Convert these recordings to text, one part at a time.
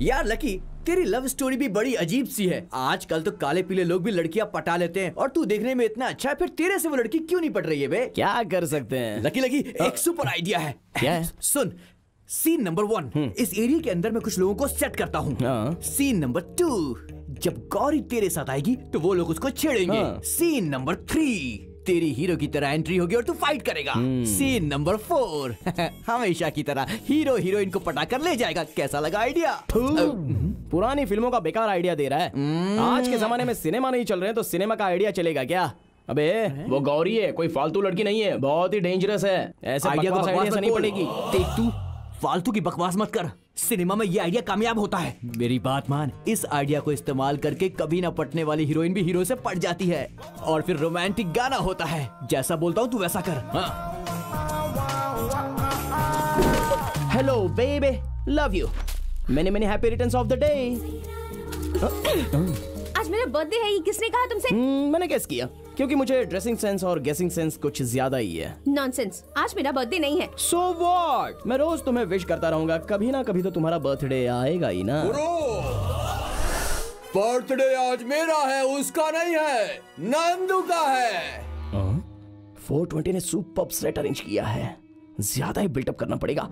यार लकी तेरी love story भी बड़ी अजीब सी है। आजकल तो काले पीले लोग भी लड़कियाँ पटा लेते हैं और तू देखने में इतना अच्छा है फिर तेरे से वो लड़की क्यों नहीं पट रही है बे? क्या कर सकते हैं? लकी लकी एक सुपर आइडिया है। क्या है? सुन सीन नंबर वन इस एरिया के अंदर मैं कुछ लोगों को सेट करता हूँ। सीन नंबर टू जब गौरी तेरे साथ आएगी तो वो लोग उसको छेड़ेंगे। सीन नंबर थ्री तेरी हीरो की तरह एंट्री होगी और तू फाइट करेगा। सीन नंबर फोर हमेशा की तरह हीरो हीरोइन को पटाकर ले जाएगा। कैसा लगा आइडिया पुरानी फ़िल्मों का बेकार आइडिया दे रहा है। आज के जमाने में सिनेमा नहीं चल रहे हैं तो सिनेमा का आइडिया चलेगा क्या? अबे वो गौरी है कोई फालतू लड़की नहीं है बहुत ही डेंजरस है। ऐसे आइडिया को मत नहीं पड़ेगी। देख तू। फालतू की बकवास मत कर। सिनेमा में ये आइडिया कामयाब होता है। मेरी बात मान इस आइडिया को इस्तेमाल करके कभी ना पटने वाली हीरोइन भी हीरो से पट जाती है। और फिर रोमांटिक गाना होता है। जैसा बोलता हूँ तू वैसा कर। हाँ। हेलो बेबे love you many many happy returns of the day आज मेरा बर्थडे है ये किसने कहा तुमसे? मैंने गेस किया। क्योंकि मुझे ड्रेसिंग सेंस और गेसिंग सेंस कुछ ज़्यादा ही है। नॉनसेंस आज मेरा बर्थडे नहीं है। सो so व्हाट मैं रोज तुम्हें विश करता रहूँगा। कभी ना कभी तो तुम्हारा बर्थडे आएगा ही ना। बर्थडे आज मेरा है उसका नहीं है नंदू का है। फोर ट्वेंटी ने सुपर सेट अरेंज किया है। ज़्यादा ही बिल्टअप करना पड़ेगा।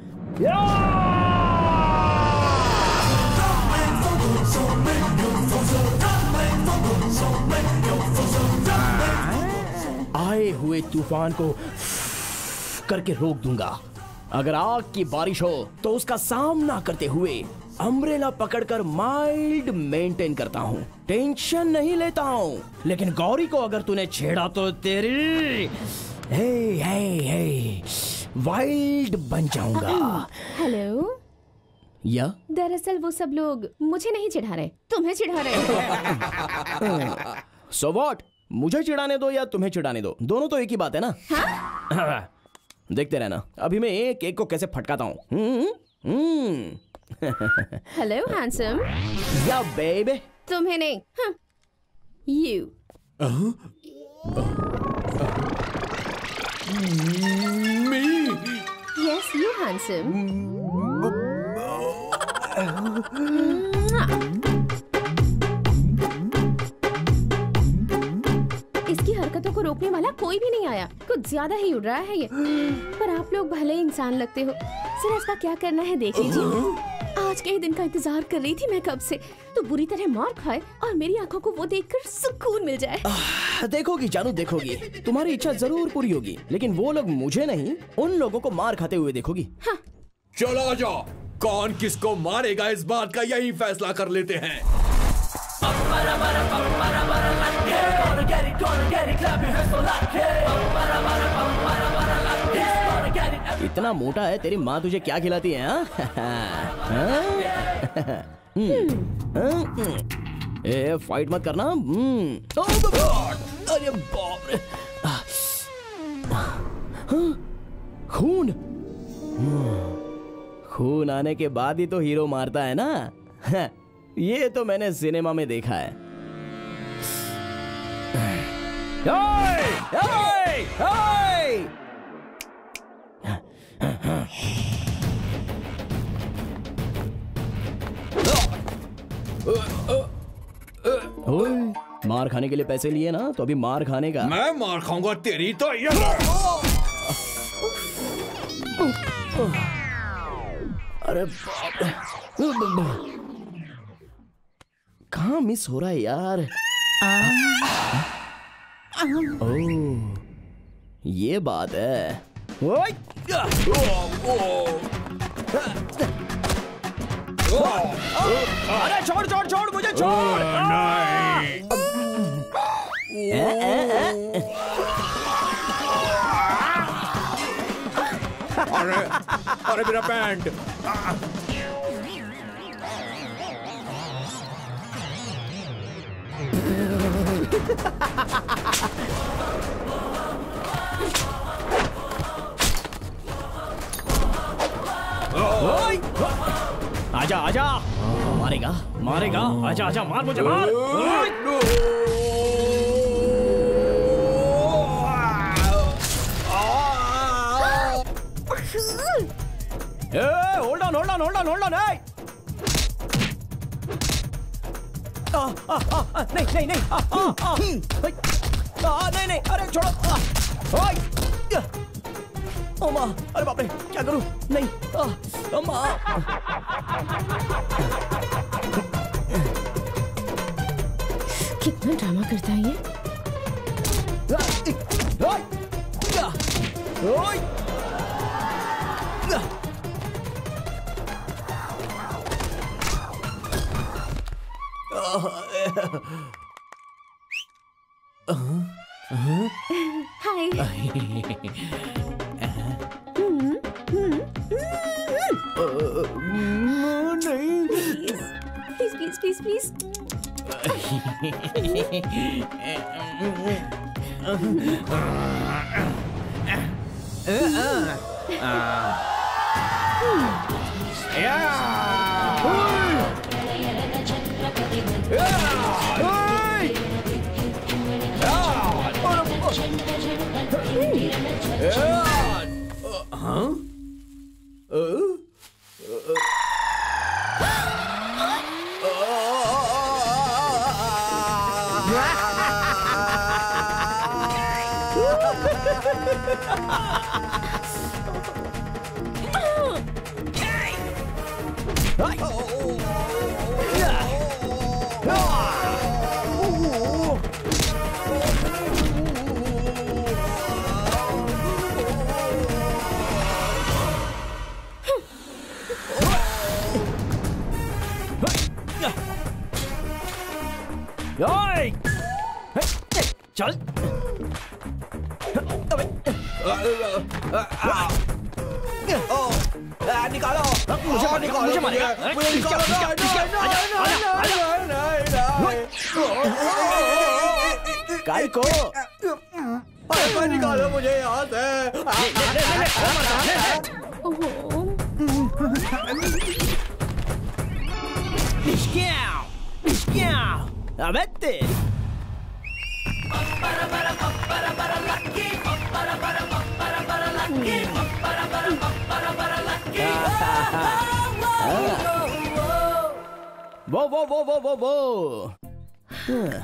हुए तूफ़ान को करके रोक दूँगा। अगर आग की बारिश हो तो उसका सामना करते हुए अम्ब्रेला पकड़कर माइल्ड मेंटेन करता हूँ। टेंशन नहीं लेता हूँ। लेकिन गौरी को अगर तूने छेड़ा तो तेरी हे हे हे वाइल्ड बन जाऊँगा। हेलो? या? दरअसल वो सब लोग मुझे नहीं चिढ़ा रहे तुम्हें चिढ़ा रहे। सो व्हाट मुझे चिढ़ाने दो या तुम्हें चिढ़ाने दो? दोनों तो एक ही बात है ना? देखते रहना। अभी मैं एक एक को कैसे फटकाता हूँ? हम्म, हम्म। हेलो हैंडसम या बेबे तुम्हें नहीं। हाँ। यू यस यू हैंडसम वाला कोई भी नहीं आया। कुछ ज़्यादा ही उड़ रहा है ये। पर आप लोग भले इंसान लगते हो। जरा इसका क्या करना है देख लीजिए। आज के ही दिन का इंतज़ार कर रही थी मैं कब से। तो बुरी तरह मार खाए और मेरी आँखों को वो देखकर सुकून मिल जाए। देखोगी जानू देखोगी। तुम्हारी इच्छा ज़रूर पूरी होगी। लेकिन वो लोग मुझे नहीं उन लोगों को मार खाते हुए देखोगी। चलो जाओ कौन किसको मारेगा इस बात का यही फैसला कर लेते हैं। इतना मोटा है तेरी माँ तुझे क्या खिलाती है हाँ? हम्म, हम्म। ए फाइट मत करना हम्म। ब- अरे बाप रे। हाँ, खून? खून आने के बाद ही तो हीरो मारता है ना? ये तो मैंने सिनेमा में देखा है। ओए, ओए, ओए! ओए, मार खाने के लिए पैसे लिए ना तो अभी मार खाने का। मैं मार खाऊँगा तेरी तो ये अरे कहा मिस हो रहा है यार? ओ ये बात है। अरे छोड़ छोड़ छोड़ मुझे छोड़! अरे अरे मेरा पैंट। आजा आजा। मारेगा मारेगा। आजा आजा मार मुझे मार। Hold on hold on hold on hold on नहीं नहीं नहीं आ, नहीं नहीं अरे छोड़ो आ, ओए, या, ओ माँ अरे बाप रे क्या करूँ? नहीं ओ कितना ड्रामा करता है या, हाय please. uh, uh. Yeah! Hmm. Yeah! Hmm. Yeah! ओए! निकालो मुझे मारेगा मुझे मारेगा मुझे निकालो। काय को निकालो मुझे यहाँ से! अबे तेरी वो वो वो वो वो वो। हाँ।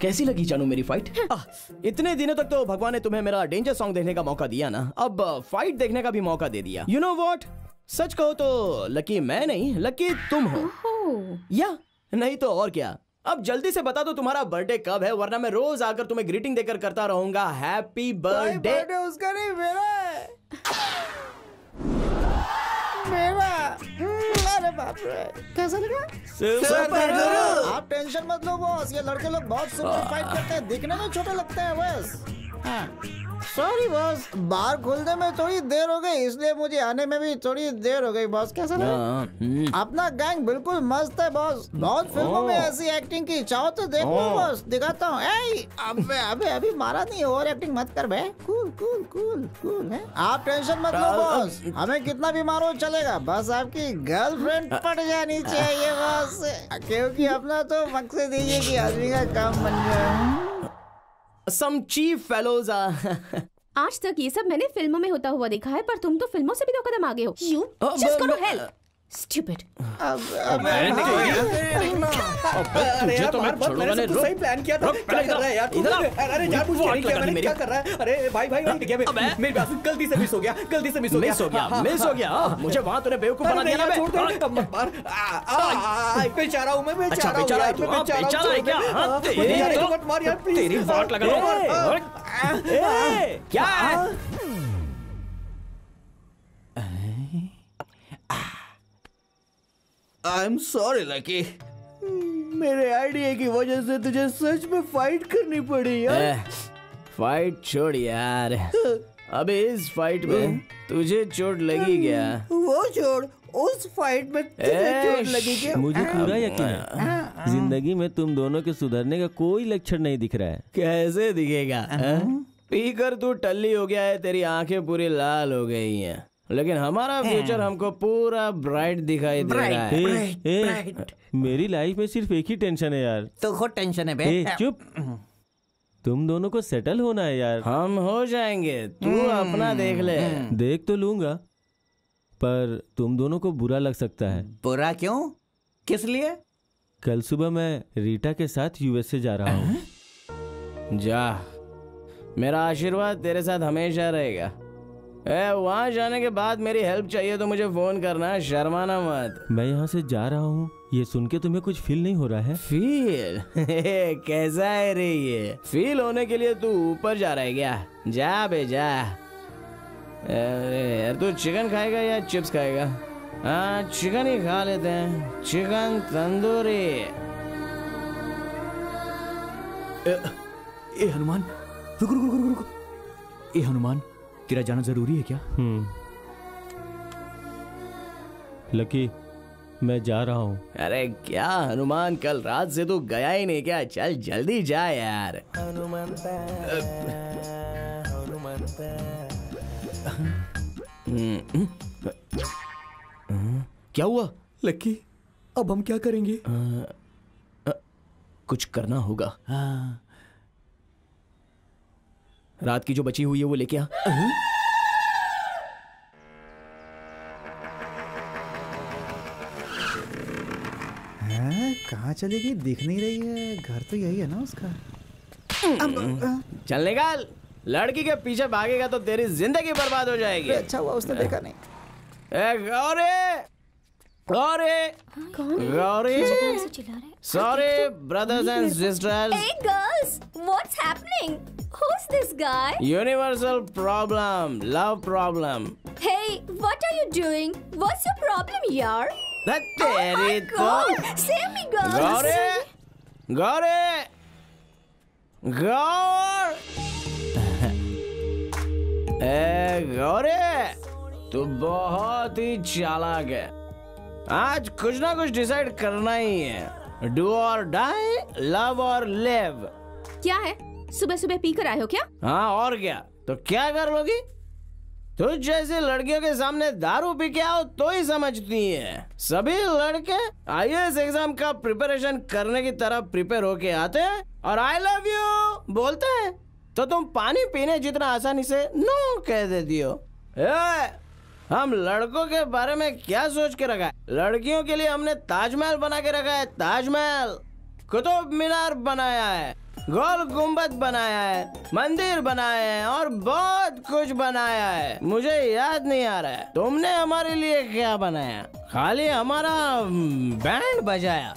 कैसी लगी जानू मेरी फाइट आह, इतने दिनों तक तो भगवान ने तुम्हें मेरा डेंजर सॉन्ग देखने का मौका दिया ना। अब फाइट देखने का भी मौका दे दिया। यू नो वॉट सच कहो तो लकी मैं नहीं लकी तुम हो। या नहीं तो और क्या। अब जल्दी से बता दो तुम्हारा बर्थडे कब है वरना मैं रोज आकर तुम्हें ग्रीटिंग देकर करता रहूँगा। हैप्पी बर्थडे उसका नहीं मेरा मेरा हम्म, अरे बाप रे। कैसा लगा? आप टेंशन मत लो बॉस ये लड़के लोग बहुत सुपर फाइट करते हैं। दिखने में छोटे लगते हैं बस। सॉरी बॉस बार खुलने में थोड़ी देर हो गई इसलिए मुझे आने में भी थोड़ी देर हो गई बॉस कैसा लगा? हम्म, अपना गैंग बिल्कुल मस्त है बॉस बहुत फ़िल्मों में ऐसी एक्टिंग की चाहो तो देखो ओह। बॉस दिखाता हूँ। अबे अबे अभी मारा नहीं ओवर एक्टिंग मत कर बे। कूल कूल कूल कूल है। आप टेंशन मत लो बॉस हमें कितना भी मारो चलेगा। बस आपकी गर्लफ्रेंड पट जानी चाहिए बॉस क्योंकि अपना तो मकसद यही है कि आदमी का काम बन जाए। Some chief fellows are आज तक ये सब मैंने फ़िल्मों में होता हुआ देखा है पर तुम तो फ़िल्मों से भी दो कदम आगे हो। यू जस्ट गो मैं- टू हेल स्टूपिड अब अब तुझे तो मैं छोड़ूँगा नहीं रुक। सही प्लान किया था। क्या कर रहा है यार इधर अरे वाट नहीं किया मैंने क्या कर रहा है? अरे भाई भाई है मेरे पास गलती से मिस हो गया गलती से मिस हो गया। मिस हो गया हाँ, मिस हाँ, हो। गया। मुझे वहाँ तूने बेवकूफ़ बना दिया ना छोड़ दो बेचारा हूँ मैं अच्छा बेचारा हूँ यार, तू मैं हाँ, बेचारा है। क्या। हाँ, हाँ, तेरी तो- मत मार यार प्लीज़ तेरी वाट लगा हाँ, ए, क्या? है आई एम सॉरी लकी मेरे आइडिया की वजह से तुझे सच में फाइट करनी पड़ी यार। ए, फाइट छोड़ यार। अबे इस फाइट में तुझे चोट लगी क्या? वो छोड़ उस फाइट में तुझे चोट लगी क्या? मुझे पूरा यकीन है। ज़िंदगी में तुम दोनों के सुधरने का कोई लक्षण नहीं दिख रहा है। कैसे दिखेगा हाँ? पीकर तू टल्ली हो गया है तेरी आँखें पूरी लाल हो गई हैं। लेकिन हमारा फ्यूचर हमको पूरा ब्राइट दिखाई दे रहा है। ए, ए, मेरी लाइफ में सिर्फ़ एक ही टेंशन है यार। तो खुद टेंशन है बे। ए, चुप। तुम दोनों को सेटल होना है यार। हम हो जाएँगे। तू अपना देख ले। देख तो लूँगा पर तुम दोनों को बुरा लग सकता है। बुरा क्यों? किस लिए? कल सुबह मैं रीटा के साथ यूएसए जा रहा हूँ। जा। मेरा आशीर्वाद तेरे साथ हमेशा रहेगा। ए वहाँ जाने के बाद मेरी हेल्प चाहिए तो मुझे फ़ोन करना शर्माना मत। मैं यहाँ से जा रहा हूँ। ये सुन के तुम्हें कुछ फील नहीं हो रहा है? फील कैसा है रे ये? फील होने के लिए तू ऊपर जा रहा है क्या? जा बे जा। अरे यार तू चिकन खाएगा या चिप्स खाएगा? हाँ चिकन ही खा लेते हैं। चिकन तंदूरी। ए, ए हनुमान। रुक रुक रुक रुक रुक। ए हनुमान तेरा जाना ज़रूरी है क्या? हम्म। लकी मैं जा रहा हूँ। अरे क्या हनुमान कल रात से तू गया ही नहीं क्या? चल जल्दी जा यार। हम्म, क्या हुआ? लक्की अब हम क्या करेंगे? आ, आ, कुछ करना होगा। हाँ। रात की जो बची हुई है वो लेके आ। हैं? कहाँ चली दिख नहीं रही है। घर तो यही है ना उसका। अब, चल निकाल। लड़की के पीछे भागेगा तो तेरी ज़िंदगी बर्बाद हो जाएगी। अच्छा हुआ उसने देखा नहीं। ए! गौरी गौरी कौन गौरी ऐसे चिल्ला रहे sorry brothers and sisters Hey girls, what's happening? Who's this guy? Universal problem love problem Hey, what are you doing? What's your problem, yaar? तेरी तो God, save me, girls. Gauri Gauri गौर ए गौरी तू बहुत ही चालाक है आज कुछ ना कुछ डिसाइड करना ही है। डू और डाई लव और लिव क्या है? सुबह सुबह पी कर आए हो क्या? हाँ और क्या? तो क्या कर लोगी? तुझ जैसी लड़कियों के सामने दारू पी के आओ तो ही समझती है। सभी लड़के आईएएस एग्ज़ाम का प्रिपरेशन करने की तरह प्रिपेयर होके आते हैं और आई लव यू बोलते हैं। तो तुम पानी पीने जितना आसानी से नो कह देती हो। ए, हम लड़कों के बारे में क्या सोच के रखा है? लड़कियों के लिए हमने ताजमहल बना के रखा है, ताजमहल। कुतुब मीनार बनाया है, गोल गुंबद बनाया है, मंदिर बनाए हैं और बहुत कुछ बनाया है। मुझे याद नहीं आ रहा है, तुमने हमारे लिए क्या बनाया? खाली हमारा बैंड बजाया।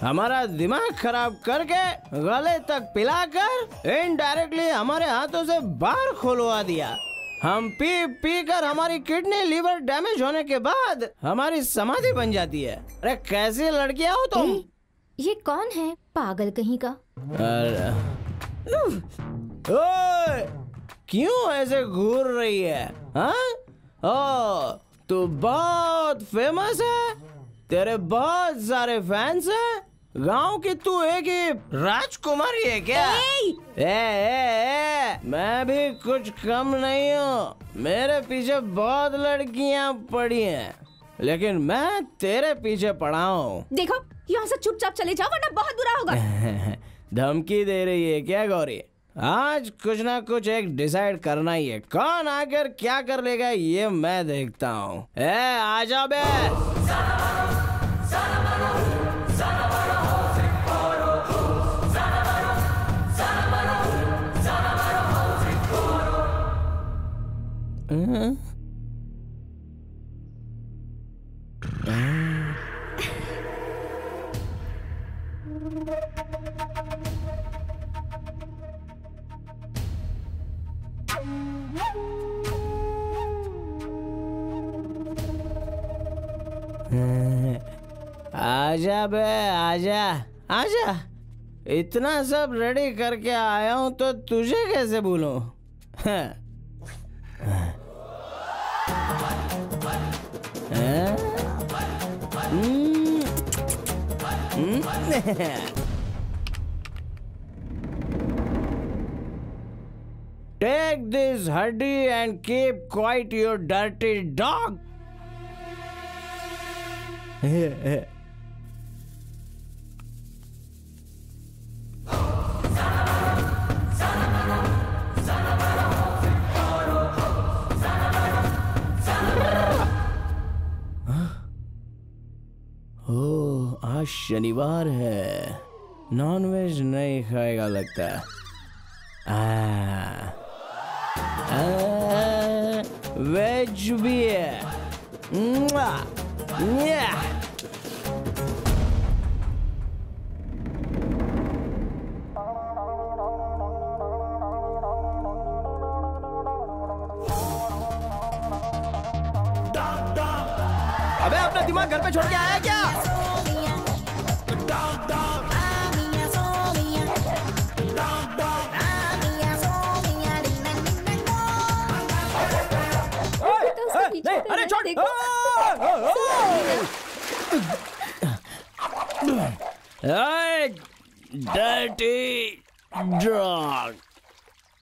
हमारा दिमाग खराब करके गले तक पिलाकर इनडायरेक्टली हमारे हाथों से बाहर खुलवा दिया। हम पी पी कर हमारी किडनी लीवर डैमेज होने के बाद हमारी समाधि बन जाती है। अरे कैसी लड़कियाँ हो तुम? ये कौन है? पागल कहीं का। अरे ओए, क्यों ऐसे घूर रही है हाँ? ओ, तू बहुत फ़ेमस है तेरे बहुत सारे फैंस हैं। गाँव की तू एक ही राजकुमारी है क्या? ए, ए, ए, मैं भी कुछ कम नहीं हूँ। मेरे पीछे बहुत लड़कियाँ पड़ी हैं। लेकिन मैं तेरे पीछे पड़ा हूँ। देखो यहाँ से चुपचाप चले जाओ वरना बहुत बुरा होगा। धमकी दे रही है क्या गौरी? आज कुछ ना कुछ एक डिसाइड करना ही है। कौन आकर क्या कर लेगा ये मैं देखता हूँ। ए आ बे आजा बे, आजा आजा। इतना सब रेडी करके आया हूँ तो तुझे कैसे हाँ। Mm. Mm. Take this hoodie and keep quiet, your dirty dog. आज शनिवार है। नॉनवेज नहीं खाएगा लगता। आ, आ, वेज भी है। अबे अपना दिमाग घर पे छोड़ के आया क्या? अरे है, छोड़। Dirty dog